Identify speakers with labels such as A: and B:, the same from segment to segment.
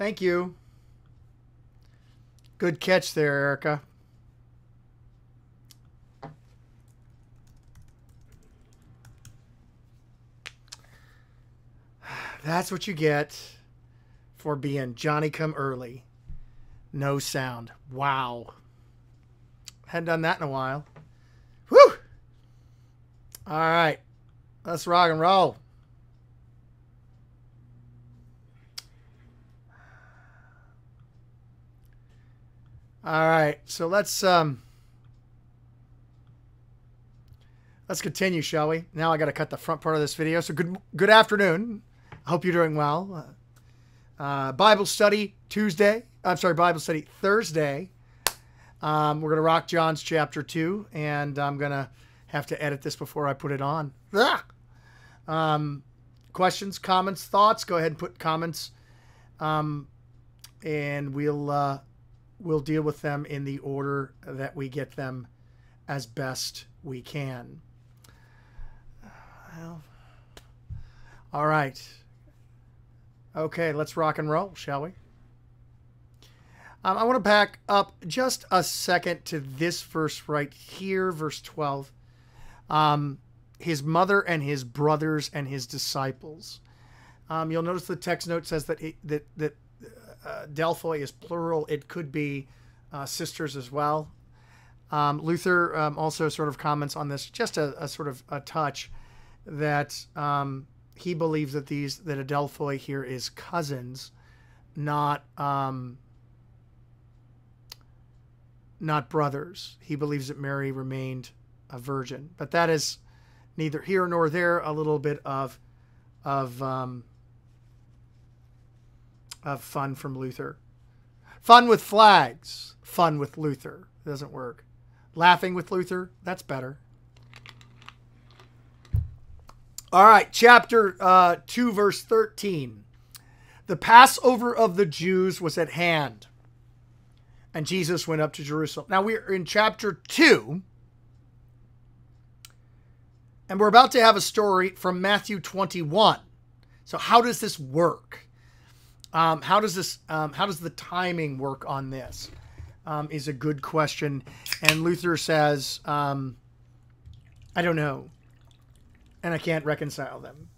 A: Thank you. Good catch there, Erica. That's what you get for being Johnny come early. No sound. Wow. Hadn't done that in a while. Whew. All right. Let's rock and roll. All right. So let's um let's continue, shall we? Now I got to cut the front part of this video. So good good afternoon. I hope you're doing well. Uh, Bible study Tuesday. I'm sorry, Bible study Thursday. Um, we're to rock John's chapter 2, and I'm to have to edit this before I put it on. Ah! Um, questions, comments, thoughts? Go ahead and put comments, um, and we'll uh, we'll deal with them in the order that we get them as best we can. Well, all right. Okay, let's rock and roll, shall we? Um, I want to back up just a second to this verse right here, verse 12. Um, his mother and his brothers and his disciples. Um, you'll notice the text note says that it, that that uh, Delphoi is plural. It could be uh, sisters as well. Um, Luther um, also sort of comments on this, just a, a sort of a touch, that um, he believes that these that Adelphoi here is cousins, not um, not brothers. He believes that Mary remained a virgin, but that is neither here nor there. A little bit of of um, of fun from Luther. Fun with flags. Fun with Luther. It doesn't work. Laughing with Luther. That's better. All right, chapter uh, 2, verse 13. The Passover of the Jews was at hand, and Jesus went up to Jerusalem. Now we're in chapter 2, and we're about to have a story from Matthew 21. So, how does this work? Um, how does this? Um, how does the timing work on this? Um, is a good question. And Luther says, um, I don't know and I can't reconcile them.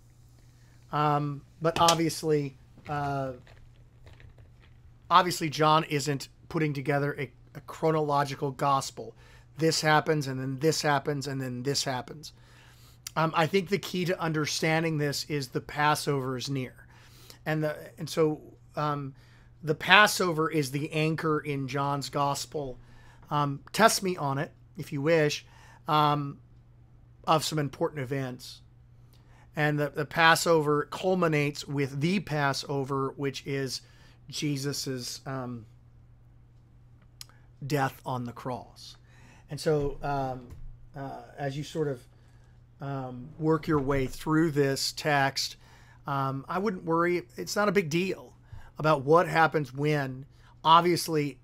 A: Um, but obviously, uh, obviously, John isn't putting together a, a, chronological gospel. This happens, and then this happens, and then this happens. Um, I think the key to understanding this is the Passover is near, and the and so um, the Passover is the anchor in John's gospel. Um, test me on it if you wish. Um, of some important events. And the, the Passover culminates with the Passover, which is Jesus's um, death on the cross. And so, um, uh, as you sort of um, work your way through this text, um, I wouldn't worry. It's not a big deal about what happens when. Obviously,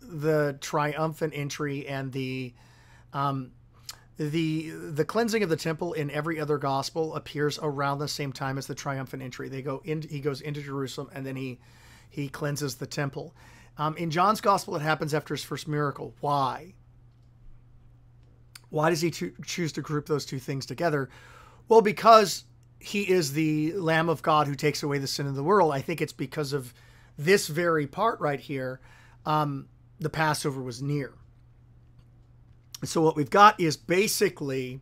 A: the triumphant entry and the um, the the cleansing of the temple in every other gospel appears around the same time as the triumphant entry. They go in. He goes into Jerusalem and then he he cleanses the temple. Um, in John's gospel, it happens after his first miracle. Why? Why does he cho- choose to group those two things together? Well, because he is the Lamb of God who takes away the sin of the world. I think it's because of this very part right here. Um, the Passover was near. So what we've got is basically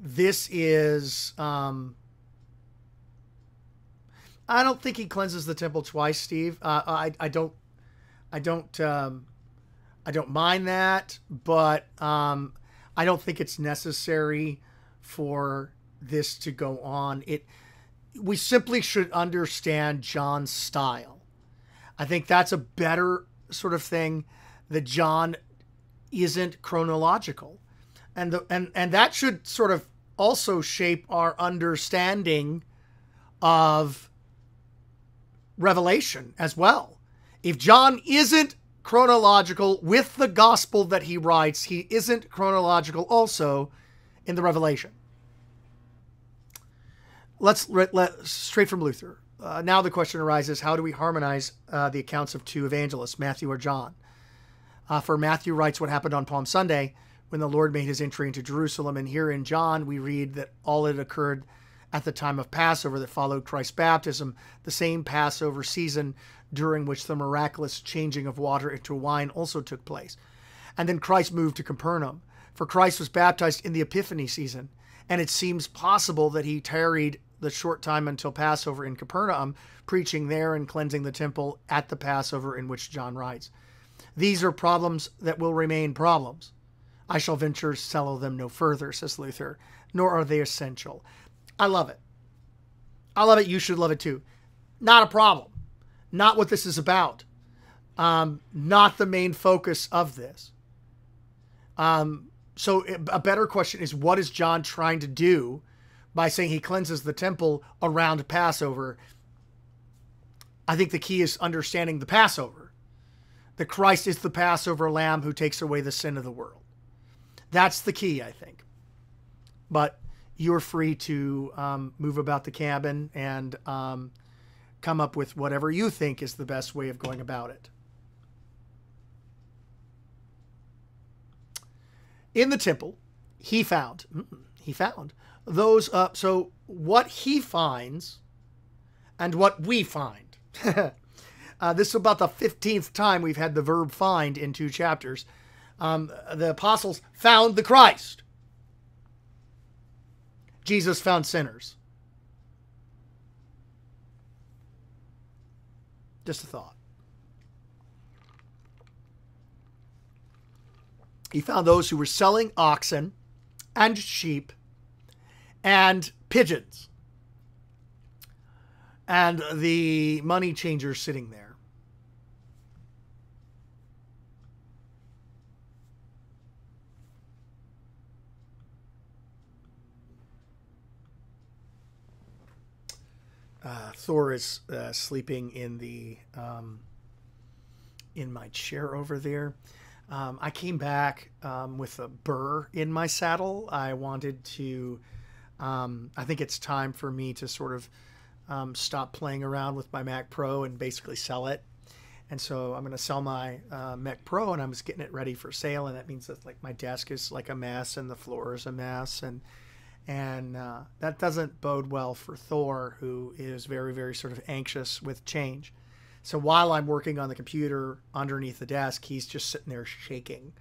A: this is um, I don't think he cleanses the temple twice, Steve. Uh, I I don't I don't um, I don't mind that, but um, I don't think it's necessary for this to go on. It we simply should understand John's style. I think that's a better sort of thing that John isn't chronological. And the and and that should sort of also shape our understanding of revelation as well. If John isn't chronological with the gospel that he writes, he isn't chronological also in the revelation. Let's let, straight from Luther. uh, now the question arises how do we harmonize uh, the accounts of two evangelists, Matthew or John? Uh, for Matthew writes what happened on Palm Sunday when the Lord made his entry into Jerusalem. And here in John, we read that all had occurred at the time of Passover that followed Christ's baptism, the same Passover season during which the miraculous changing of water into wine also took place. And then Christ moved to Capernaum, for Christ was baptized in the Epiphany season. And it seems possible that he tarried the short time until Passover in Capernaum, preaching there and cleansing the temple at the Passover in which John writes. These are problems that will remain problems. I shall venture to settle them no further, says Luther, nor are they essential. I love it. I love it. You should love it too. Not a problem. Not what this is about. Um, not the main focus of this. Um, so a better question is what is John trying to do by saying he cleanses the temple around Passover? I think the key is understanding the Passover. That Christ is the Passover lamb who takes away the sin of the world. That's the key, I think. But you're free to um, move about the cabin and um, come up with whatever you think is the best way of going about it. In the temple, he found, he found those, uh, so what he finds and what we find. uh, this is about the 15th time we've had the verb find in two chapters. Um, the apostles found the Christ. Jesus found sinners. Just a thought. He found those who were selling oxen and sheep and pigeons and the money changers sitting there. Uh, Thor is uh, sleeping in the um, in my chair over there. Um, I came back um, with a burr in my saddle. I wanted to. Um, I think it's time for me to sort of um, stop playing around with my Mac Pro and basically sell it. And so I'm going to sell my uh, Mac Pro, and I'm just getting it ready for sale. And that means that like my desk is like a mess, and the floor is a mess, and and uh, that doesn't bode well for Thor, who is very, very sort of anxious with change. So while I'm working on the computer underneath the desk, he's just sitting there shaking.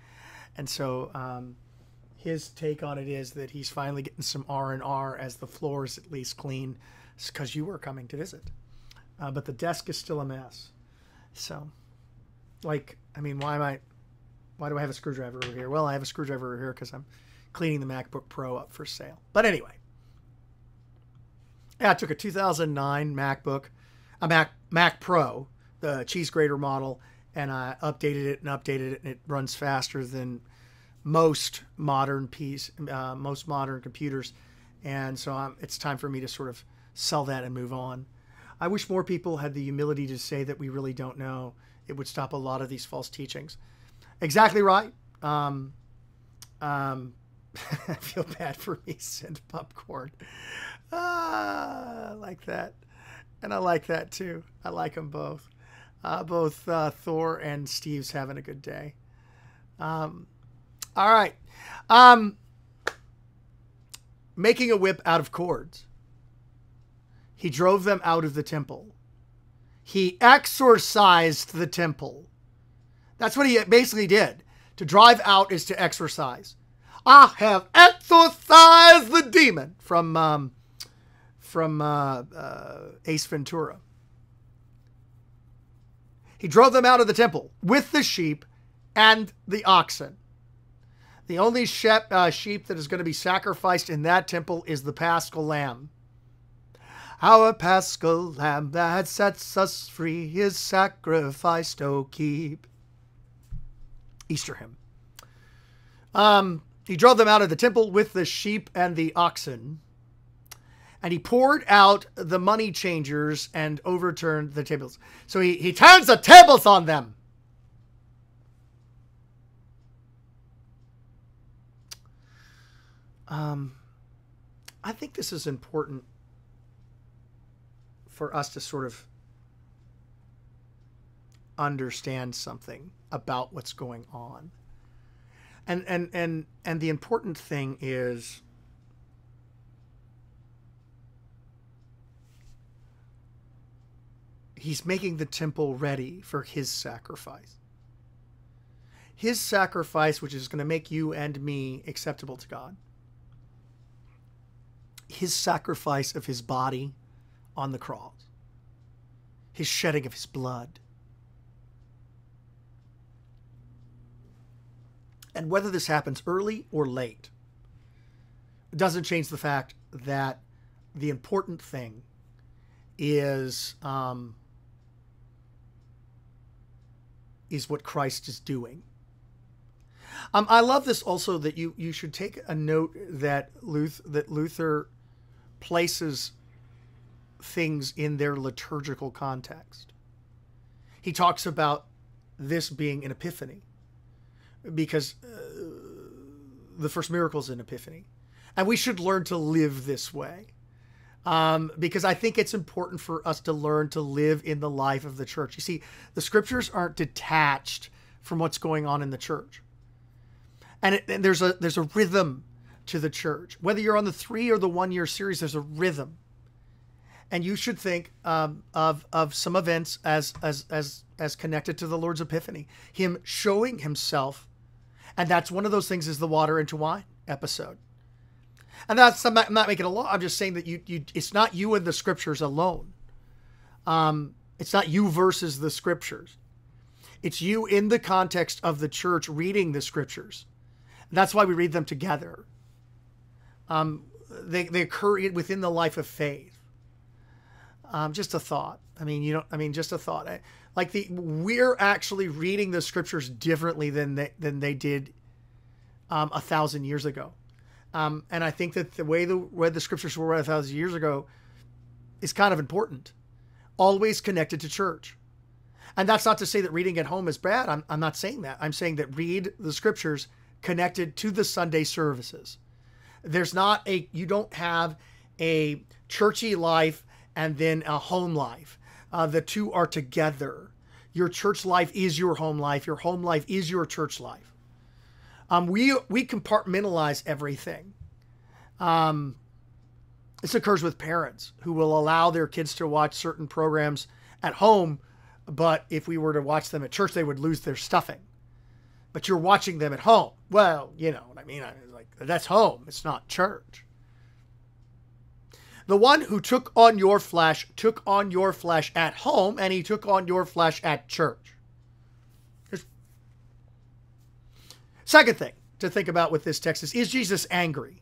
A: And so um, his take on it is that he's finally getting some R and R as the floor is at least clean, because you were coming to visit. Uh, but the desk is still a mess. So, like, I mean, why am I? Why do I have a screwdriver over here? Well, I have a screwdriver over here because I'm cleaning the MacBook Pro up for sale. But anyway, yeah, I took a 2009 MacBook, a Mac Mac Pro, the cheese grater model, and I updated it and updated it, and it runs faster than most modern piece, uh, most modern computers. And so I'm, it's time for me to sort of sell that and move on. I wish more people had the humility to say that we really don't know. It would stop a lot of these false teachings. Exactly right. Um, um, I feel bad for me, send popcorn. Ah, I like that. And I like that too. I like them both. Uh, both uh, Thor and Steve's having a good day. Um, all right. Um, making a whip out of cords. He drove them out of the temple. He exorcised the temple. That's what he basically did. To drive out is to exorcise. I have exorcised the demon from um, from uh, uh, Ace Ventura. He drove them out of the temple with the sheep and the oxen. The only sheep, uh, sheep that is going to be sacrificed in that temple is the paschal lamb. Our paschal lamb that sets us free is sacrificed, oh keep. Easter hymn. Um, he drove them out of the temple with the sheep and the oxen. And he poured out the money changers and overturned the tables. So he, he turns the tables on them. Um, I think this is important for us to sort of understand something about what's going on. And and and and the important thing is he's making the temple ready for his sacrifice. His sacrifice which is going to make you and me acceptable to God. His sacrifice of his body on the cross. His shedding of his blood And whether this happens early or late doesn't change the fact that the important thing is um, is what Christ is doing. Um, I love this also that you you should take a note that Luther that Luther places things in their liturgical context. He talks about this being an epiphany because uh, the first miracle is an epiphany. And we should learn to live this way. Um, because I think it's important for us to learn to live in the life of the church. You see, the scriptures aren't detached from what's going on in the church. And, it, and there's a there's a rhythm to the church. Whether you're on the three or the one year series, there's a rhythm. And you should think um, of of some events as as as as connected to the Lord's Epiphany, Him showing Himself and that's one of those things is the water into wine episode. And that's I'm not, I'm not making a law. I'm just saying that you you it's not you and the scriptures alone. Um, it's not you versus the scriptures. It's you in the context of the church reading the scriptures. that's why we read them together. Um, they they occur within the life of faith. Um, just a thought. I mean, you know, I mean, just a thought. Like the we're actually reading the scriptures differently than they, than they did um, a thousand years ago. Um, and I think that the way the way the scriptures were read a thousand years ago is kind of important. Always connected to church. And that's not to say that reading at home is bad. I'm, I'm not saying that. I'm saying that read the scriptures connected to the Sunday services. There's not a, you don't have a churchy life and then a home life uh, the two are together. Your church life is your home life. Your home life is your church life. Um, we we compartmentalize everything. Um, this occurs with parents who will allow their kids to watch certain programs at home, but if we were to watch them at church, they would lose their stuffing. But you're watching them at home. Well, you know what I mean. I, that's home. It's not church. The one who took on your flesh took on your flesh at home, and he took on your flesh at church. Here's... Second thing to think about with this text is Is Jesus angry?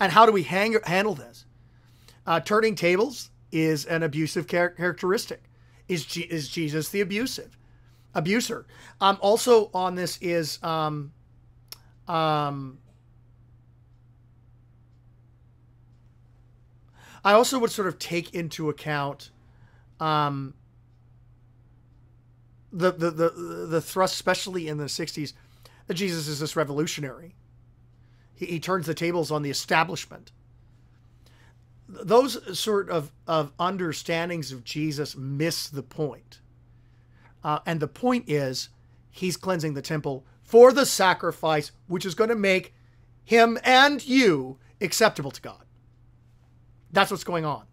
A: And how do we hang, handle this? Uh, turning tables is an abusive char- characteristic. Is, G- is Jesus the abusive? Abuser. Um, also on this is um, um, I also would sort of take into account um, the, the, the, the thrust, especially in the 60s, that Jesus is this revolutionary. He, he turns the tables on the establishment. Those sort of, of understandings of Jesus miss the point. Uh, and the point is, he's cleansing the temple for the sacrifice, which is going to make him and you acceptable to God. That's what's going on.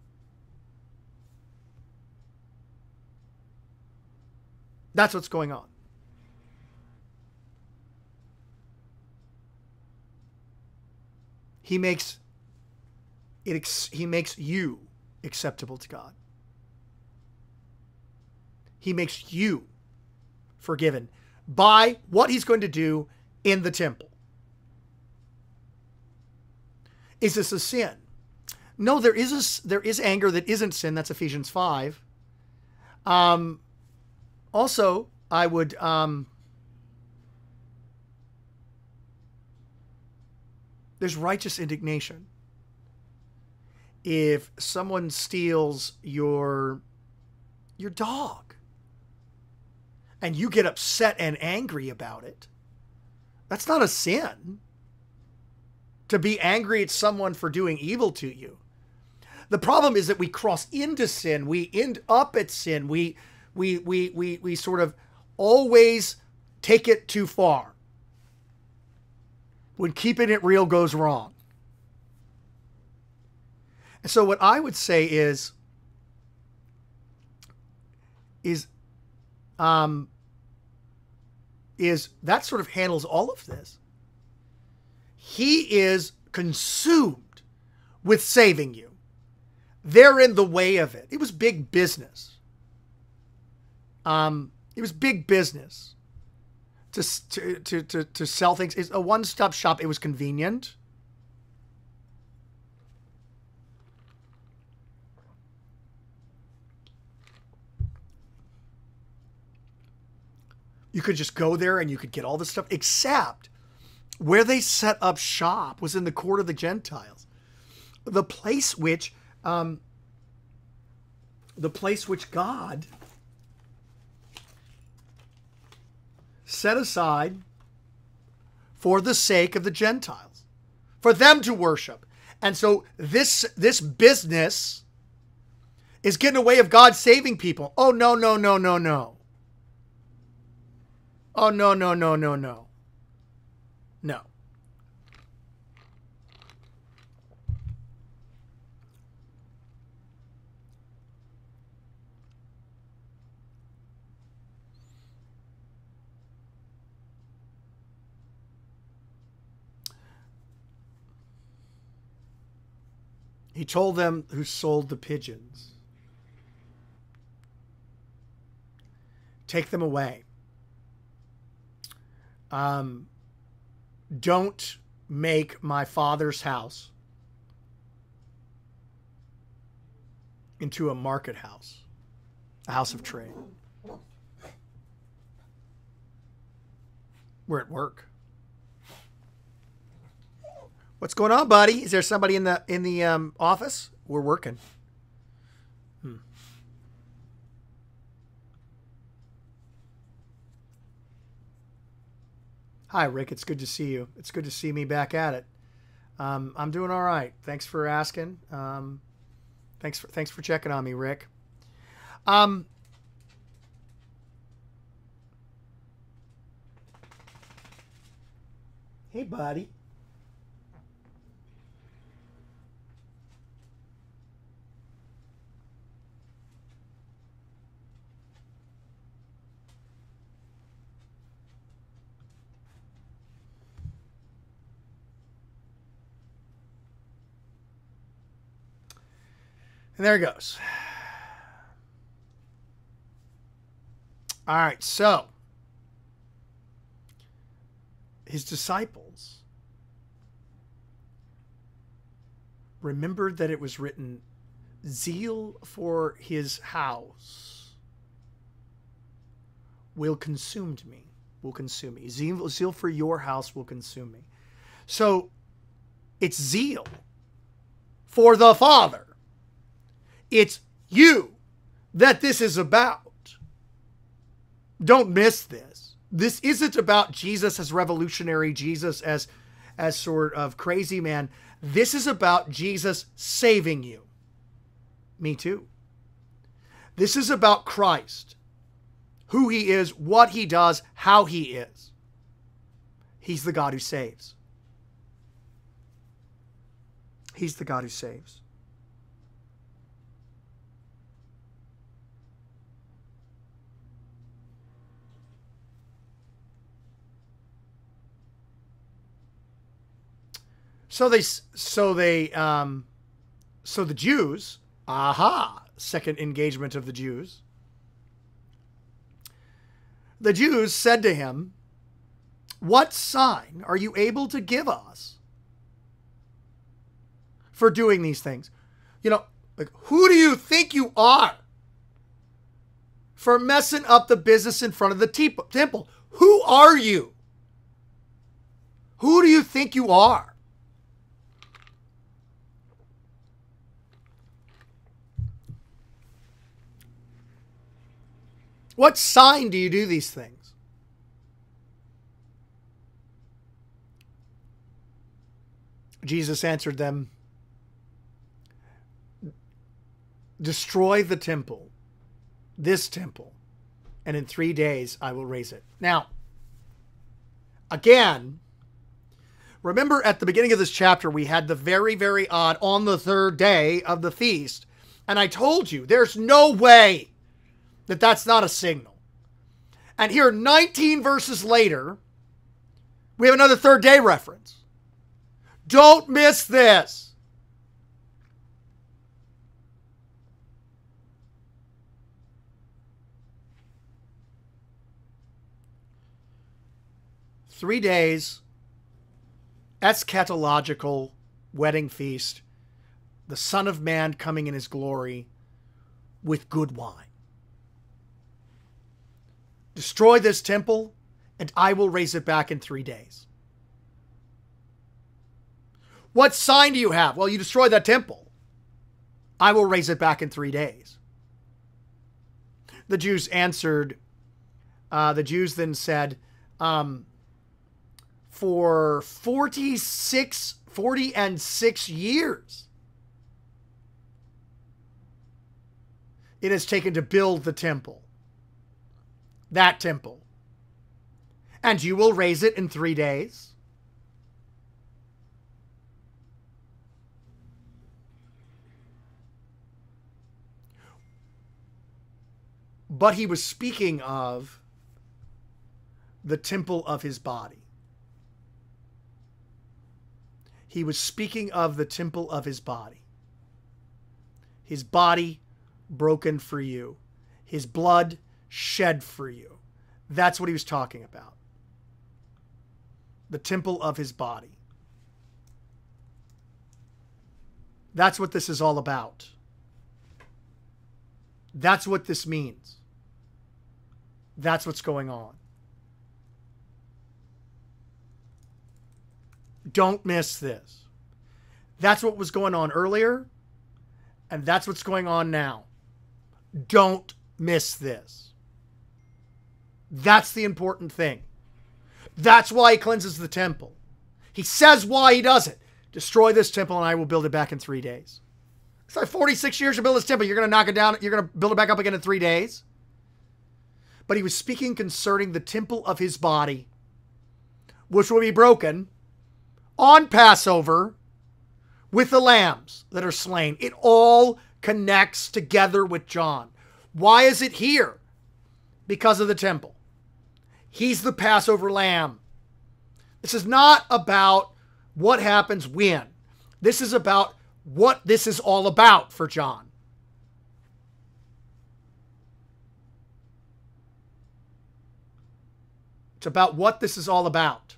A: That's what's going on. He makes it he makes you acceptable to God. He makes you forgiven by what he's going to do in the temple. Is this a sin? No, there is a, there is anger that isn't sin. That's Ephesians five. Um, also, I would um, there's righteous indignation. If someone steals your your dog and you get upset and angry about it, that's not a sin. To be angry at someone for doing evil to you The problem is that we cross into sin. We end up at sin. We we we we we sort of always take it too far. When keeping it real goes wrong. And so what I would say is is um is that sort of handles all of this. He is consumed with saving you. They're in the way of it. It was big business. Um, it was big business to to to to, to sell things. It's a one-stop shop. It was convenient. You could just go there and you could get all this stuff, except where they set up shop was in the court of the Gentiles, the place which, um, the place which God set aside for the sake of the Gentiles, for them to worship. And so this this business is getting away of God saving people. Oh no, no, no, no, no. Oh, no, no, no, no, no. No. He told them who sold the pigeons take them away. Um, don't make my father's house into a market house, a house of trade. We're at work. What's going on, buddy? Is there somebody in the in the um, office? We're working. Hi, Rick. It's good to see you. It's good to see me back at it. Um, I'm doing all right. Thanks for asking. Um, thanks for thanks for checking on me, Rick. Um, hey, buddy. And there it goes. All right, so his disciples remembered that it was written, Zeal for his house will consume me, will consume me. Zeal, zeal for your house will consume me. So it's zeal for the Father it's you that this is about. Don't miss this. This isn't about Jesus as revolutionary, Jesus as as sort of crazy man. This is about Jesus saving you. Me too. This is about Christ, who he is, what he does, how he is. He's the God who saves. He's the God who saves. So they, so they, um, so the Jews, aha, second engagement of the Jews. The Jews said to him, What sign are you able to give us for doing these things? You know, like, who do you think you are for messing up the business in front of the temple? Who are you? Who do you think you are? What sign do you do these things? Jesus answered them, destroy the temple, this temple, and in three days I will raise it. Now, again, remember at the beginning of this chapter, we had the very, very odd on the third day of the feast. And I told you, there's no way that that's not a signal. And here, 19 verses later, we have another third day reference. Don't miss this. Three days, eschatological wedding feast, the Son of Man coming in his glory with good wine. Destroy this temple, and I will raise it back in three days. What sign do you have? Well, you destroy that temple. I will raise it back in three days. The Jews answered, uh, the Jews then said, um, for 46, 40 and six years, it has taken to build the temple that temple. And you will raise it in three days. But he was speaking of the temple of his body. He was speaking of the temple of his body. His body broken for you, his blood shed for you. That's what he was talking about. The temple of his body. That's what this is all about. That's what this means. That's what's going on. Don't miss this. That's what was going on earlier, and that's what's going on now. Don't miss this. That's the important thing. That's why he cleanses the temple. He says why he does it. Destroy this temple and I will build it back in three days. It's like 46 years to build this temple. You're going to knock it down. You're going to build it back up again in three days. But he was speaking concerning the temple of his body, which will be broken on Passover with the lambs that are slain. It all connects together with John. Why is it here? Because of the temple. He's the Passover lamb. This is not about what happens when. This is about what this is all about for John. It's about what this is all about.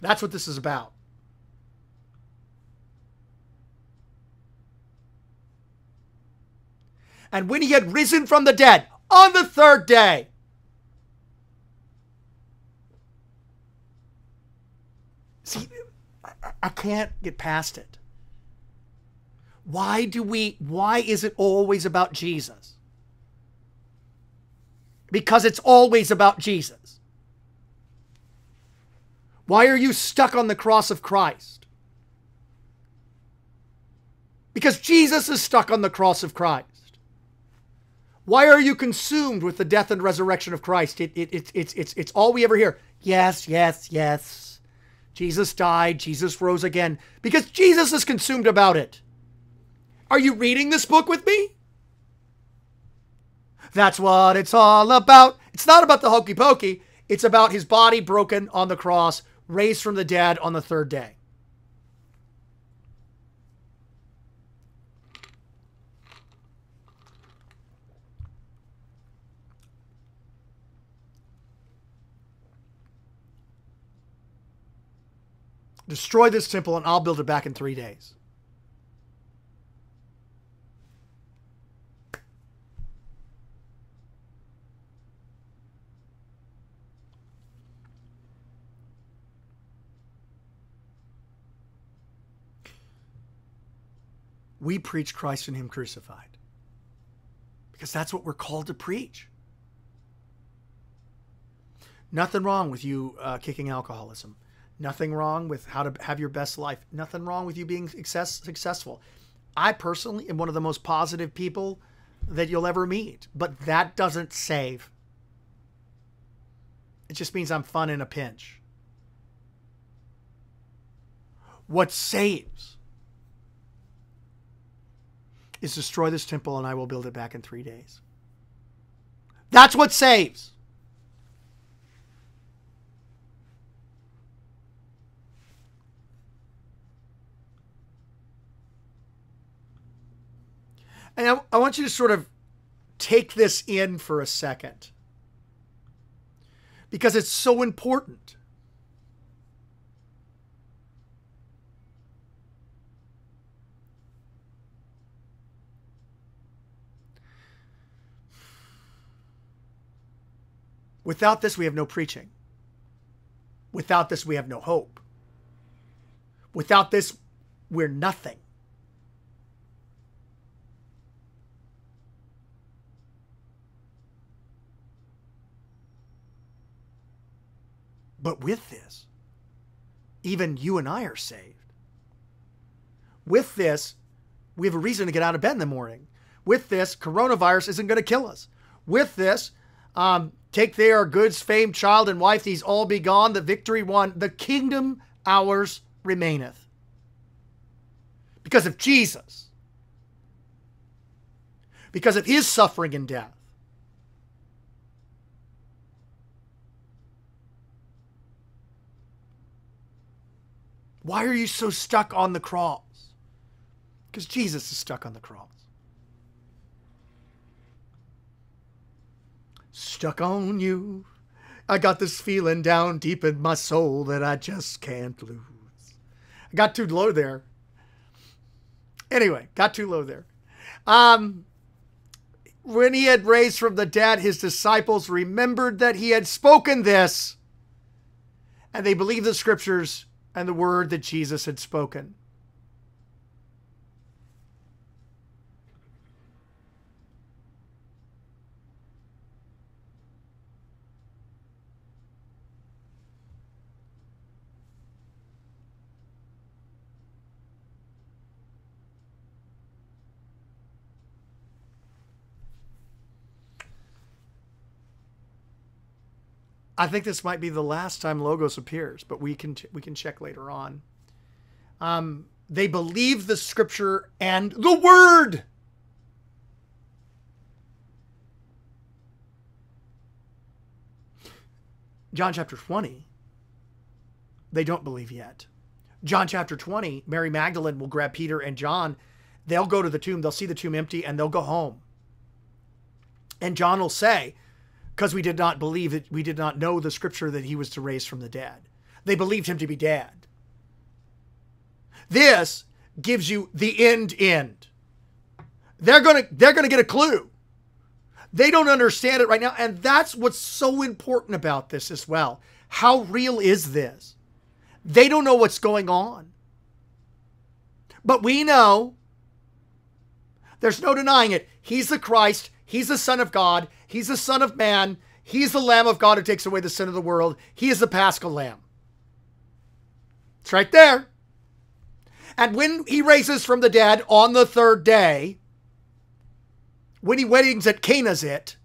A: That's what this is about. And when he had risen from the dead on the third day. See, I can't get past it. Why do we, why is it always about Jesus? Because it's always about Jesus. Why are you stuck on the cross of Christ? Because Jesus is stuck on the cross of Christ. Why are you consumed with the death and resurrection of Christ? It, it, it, it's, it's, it's all we ever hear. Yes, yes, yes. Jesus died. Jesus rose again. Because Jesus is consumed about it. Are you reading this book with me? That's what it's all about. It's not about the hokey pokey. It's about his body broken on the cross, raised from the dead on the third day. Destroy this temple and I'll build it back in three days. We preach Christ and Him crucified because that's what we're called to preach. Nothing wrong with you uh, kicking alcoholism. Nothing wrong with how to have your best life. Nothing wrong with you being success, successful. I personally am one of the most positive people that you'll ever meet, but that doesn't save. It just means I'm fun in a pinch. What saves is destroy this temple and I will build it back in three days. That's what saves. And I, I want you to sort of take this in for a second because it's so important. Without this, we have no preaching. Without this, we have no hope. Without this, we're nothing. But with this, even you and I are saved. With this, we have a reason to get out of bed in the morning. With this, coronavirus isn't going to kill us. With this, um, take there goods, fame, child, and wife, these all be gone. The victory won. The kingdom ours remaineth. Because of Jesus. Because of his suffering and death. Why are you so stuck on the cross? Because Jesus is stuck on the cross. Stuck on you. I got this feeling down deep in my soul that I just can't lose. I got too low there. Anyway, got too low there. Um, when he had raised from the dead, his disciples remembered that he had spoken this, and they believed the scriptures and the word that Jesus had spoken. I think this might be the last time Logos appears, but we can we can check later on. Um, they believe the scripture and the word. John chapter 20, they don't believe yet. John chapter 20, Mary Magdalene will grab Peter and John. They'll go to the tomb, they'll see the tomb empty, and they'll go home. And John will say, because we did not believe that we did not know the scripture that he was to raise from the dead. They believed him to be dead. This gives you the end end. They're going to they're going to get a clue. They don't understand it right now and that's what's so important about this as well. How real is this? They don't know what's going on. But we know there's no denying it. He's the Christ. He's the Son of God. He's the Son of Man. He's the Lamb of God who takes away the sin of the world. He is the Paschal Lamb. It's right there. And when he raises from the dead on the third day, when he weddings at Cana's it,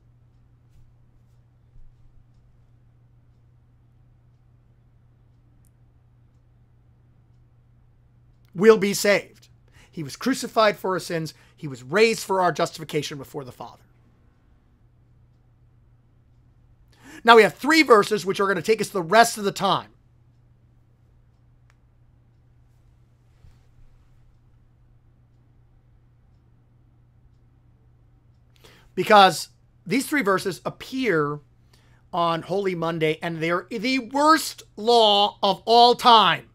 A: we'll be saved. He was crucified for our sins. He was raised for our justification before the Father. Now we have three verses which are going to take us the rest of the time. Because these three verses appear on Holy Monday and they're the worst law of all time.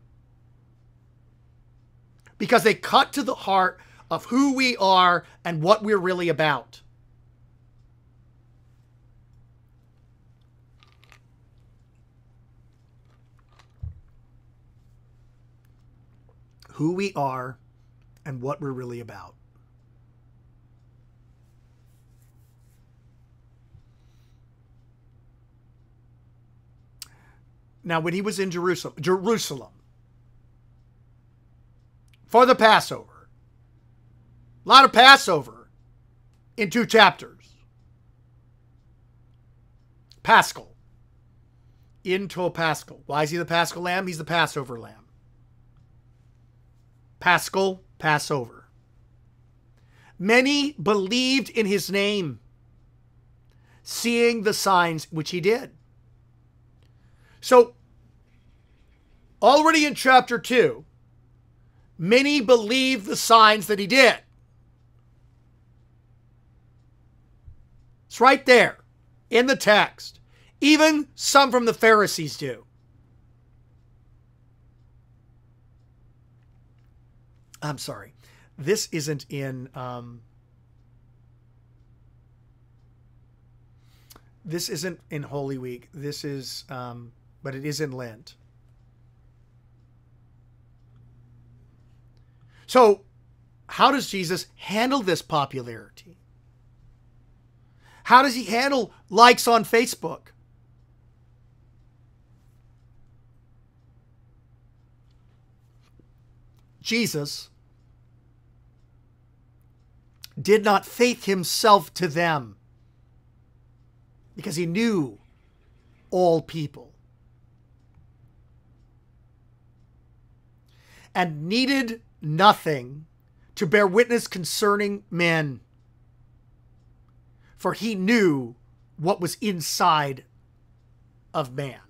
A: Because they cut to the heart of who we are and what we're really about. Who we are and what we're really about. Now, when he was in Jerusalem, Jerusalem for the Passover, a lot of Passover in two chapters. Paschal. Into Paschal. Why is he the Paschal lamb? He's the Passover lamb. Paschal, Passover. Many believed in his name, seeing the signs which he did. So, already in chapter 2, many believed the signs that he did. It's right there in the text. Even some from the Pharisees do. I'm sorry. This isn't in. Um, this isn't in Holy Week. This is, um, but it is in Lent. So, how does Jesus handle this popularity? How does he handle likes on Facebook? Jesus did not faith himself to them because he knew all people and needed nothing to bear witness concerning men for he knew what was inside of man.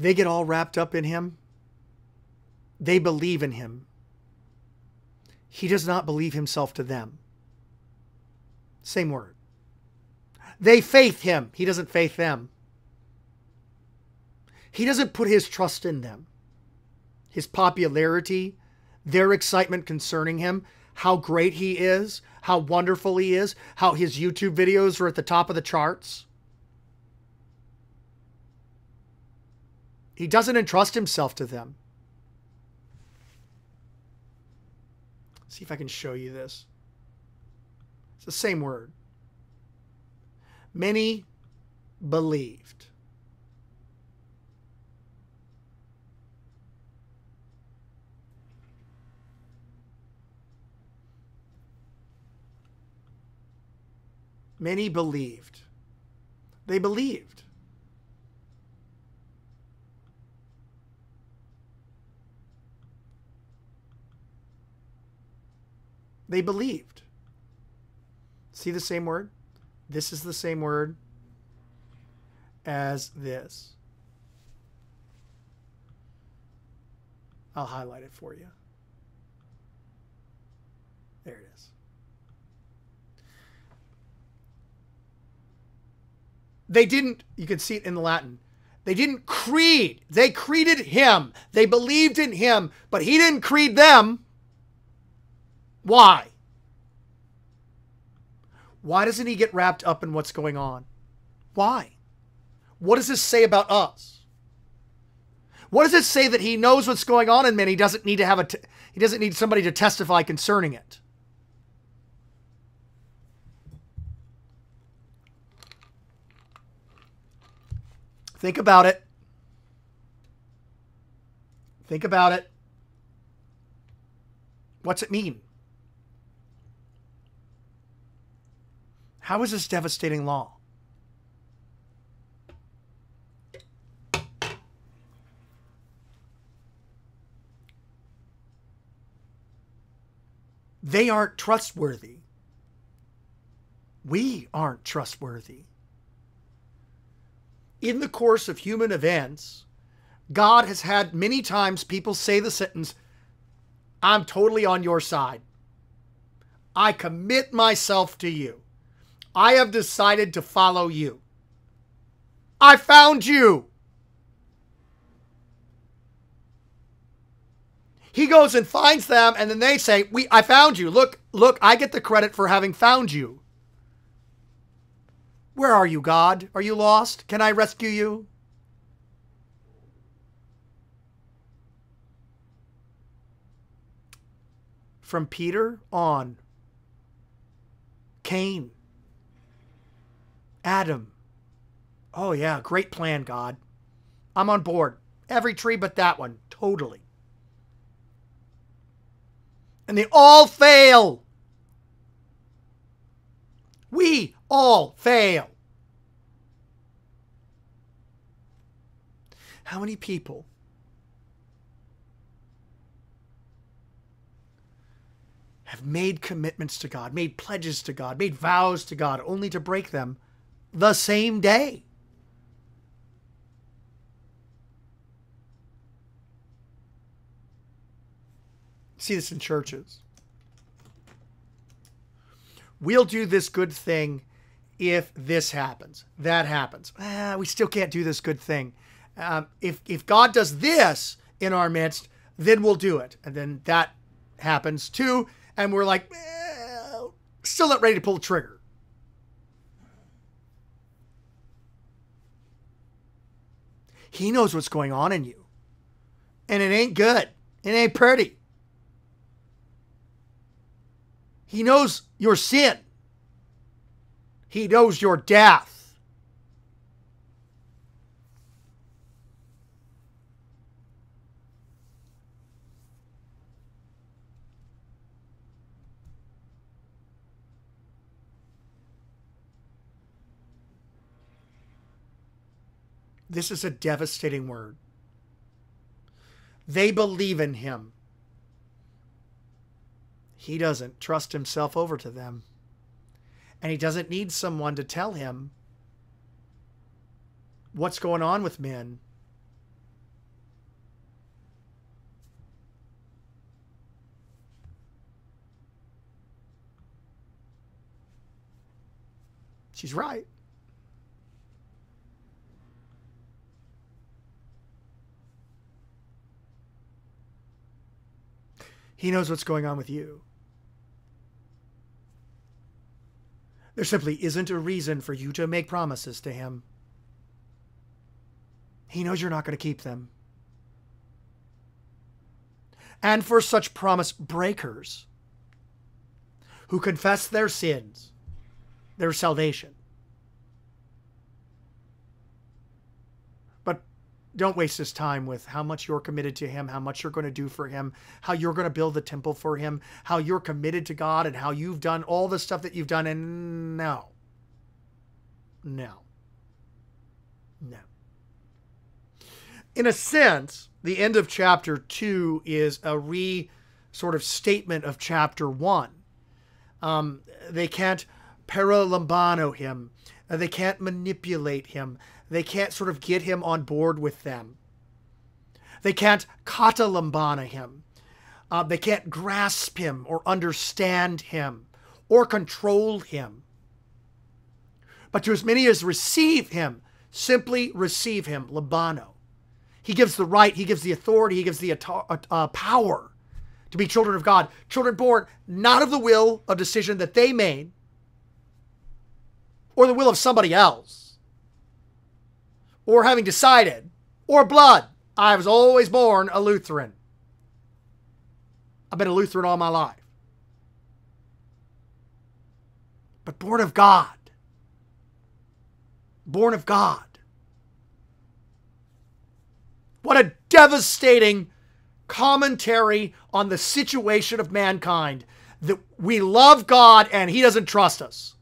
A: They get all wrapped up in him. They believe in him. He does not believe himself to them. Same word. They faith him. He doesn't faith them. He doesn't put his trust in them. His popularity, their excitement concerning him, how great he is, how wonderful he is, how his YouTube videos are at the top of the charts. He doesn't entrust himself to them. See if I can show you this. It's the same word. Many believed. Many believed. They believed. They believed. See the same word? This is the same word as this. I'll highlight it for you. There it is. They didn't, you can see it in the Latin. They didn't creed. They creeded him. They believed in him, but he didn't creed them. Why? Why doesn't he get wrapped up in what's going on? Why? What does this say about us? What does it say that he knows what's going on in men? He doesn't need to have a. He doesn't need somebody to testify concerning it. Think about it. Think about it. What's it mean? How is this devastating law? They aren't trustworthy. We aren't trustworthy. In the course of human events, God has had many times people say the sentence, I'm totally on your side. I commit myself to you. I have decided to follow you. I found you. He goes and finds them, and then they say, "We, I found you. Look, look, I get the credit for having found you. Where are you, God? Are you lost? Can I rescue you?" From Peter on, Cain Adam. Oh, yeah, great plan, God. I'm on board. Every tree but that one. Totally. And they all fail. We all fail. How many people have made commitments to God, made pledges to God, made vows to God, only to break them the same day? See this in churches. We'll do this good thing if this happens, that happens. Ah, we still can't do this good thing. Um, if if God does this in our midst, then we'll do it, and then that happens too, and we're like, eh, still not ready to pull the trigger. He knows what's going on in you, and it ain't good. It ain't pretty. He knows your sin. He knows your death. This is a devastating word. They believe in him. He doesn't trust himself over to them. And he doesn't need someone to tell him what's going on with men. She's right. He knows what's going on with you. There simply isn't a reason for you to make promises to him. He knows you're not going to keep them. And for such promise breakers who confess their sins, their salvation, don't waste his time with how much you're committed to him, how much you're going to do for him, how you're going to build the temple for him, how you're committed to God, and how you've done all the stuff that you've done. And no, no, no. In a sense, the end of chapter two is a re sort of statement of chapter one. Um, they can't paralambano him. They can't manipulate him. They can't sort of get him on board with them. They can't katalambano him. Uh, they can't grasp him or understand him or control him. But to as many as receive him, simply receive him, lambano. He gives the right, he gives the authority, he gives the uh, uh, power to be children of God. Children born not of the will of decision that they made or the will of somebody else or having decided, or blood. I was always born a Lutheran. I've been a Lutheran all my life. But born of God. Born of God. What a devastating commentary on the situation of mankind that we love God and He doesn't trust us.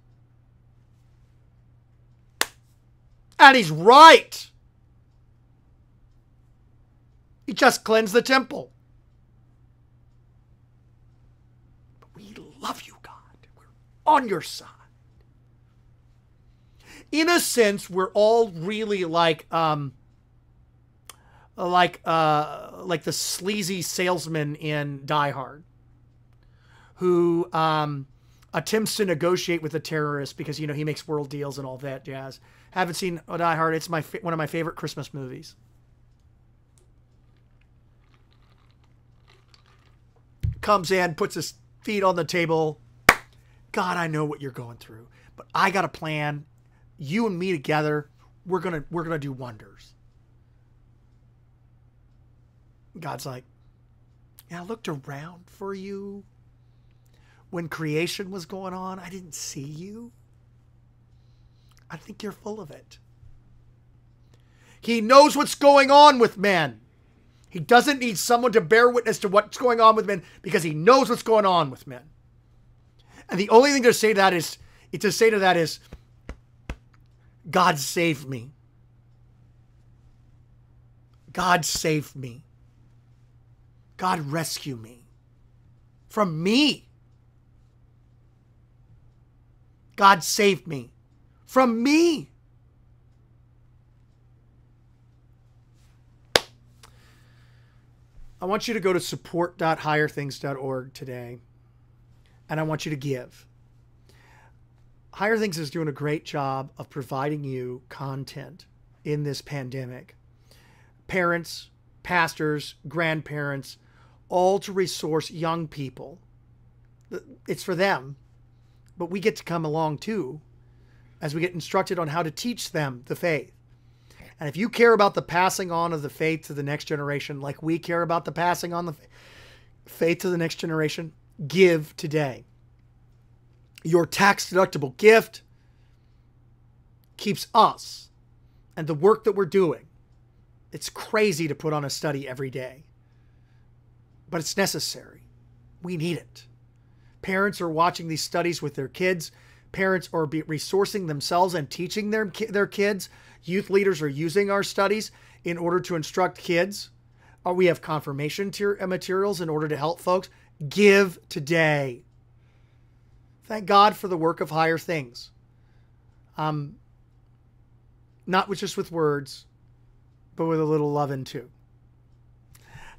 A: And he's right. He just cleansed the temple. But we love you, God. We're on your side. In a sense, we're all really like um like uh like the sleazy salesman in Die Hard who um attempts to negotiate with the terrorist because you know he makes world deals and all that jazz haven't seen Die Hard. It's my one of my favorite Christmas movies. Comes in, puts his feet on the table. God, I know what you're going through, but I got a plan. You and me together, we're gonna we're gonna do wonders. God's like, yeah, I looked around for you. when creation was going on, I didn't see you. I think you're full of it. He knows what's going on with men. He doesn't need someone to bear witness to what's going on with men because he knows what's going on with men. And the only thing to say to that is to say to that is God save me. God save me. God rescue me from me. God save me from me. I want you to go to support.higherthings.org today and I want you to give. Higher Things is doing a great job of providing you content in this pandemic. Parents, pastors, grandparents, all to resource young people. It's for them, but we get to come along too as we get instructed on how to teach them the faith. And if you care about the passing on of the faith to the next generation, like we care about the passing on the faith to the next generation, give today. Your tax deductible gift keeps us and the work that we're doing. It's crazy to put on a study every day, but it's necessary. We need it. Parents are watching these studies with their kids. Parents are resourcing themselves and teaching their, their kids Youth leaders are using our studies in order to instruct kids. Uh, we have confirmation uh, materials in order to help folks. Give today. Thank God for the work of higher things. Um, not with just with words, but with a little loving too.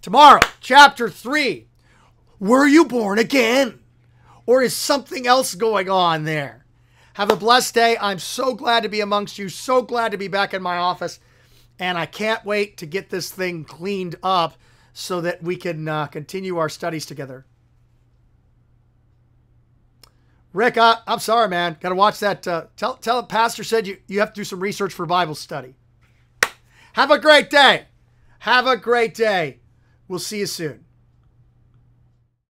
A: Tomorrow, chapter three. Were you born again? Or is something else going on there? Have a blessed day. I'm so glad to be amongst you. So glad to be back in my office. And I can't wait to get this thing cleaned up so that we can uh, continue our studies together. Rick, I, am sorry, man. Got to watch that. Uh, tell, tell Pastor said you, you have to do some research for Bible study. Have a great day. Have a great day. We'll see you soon.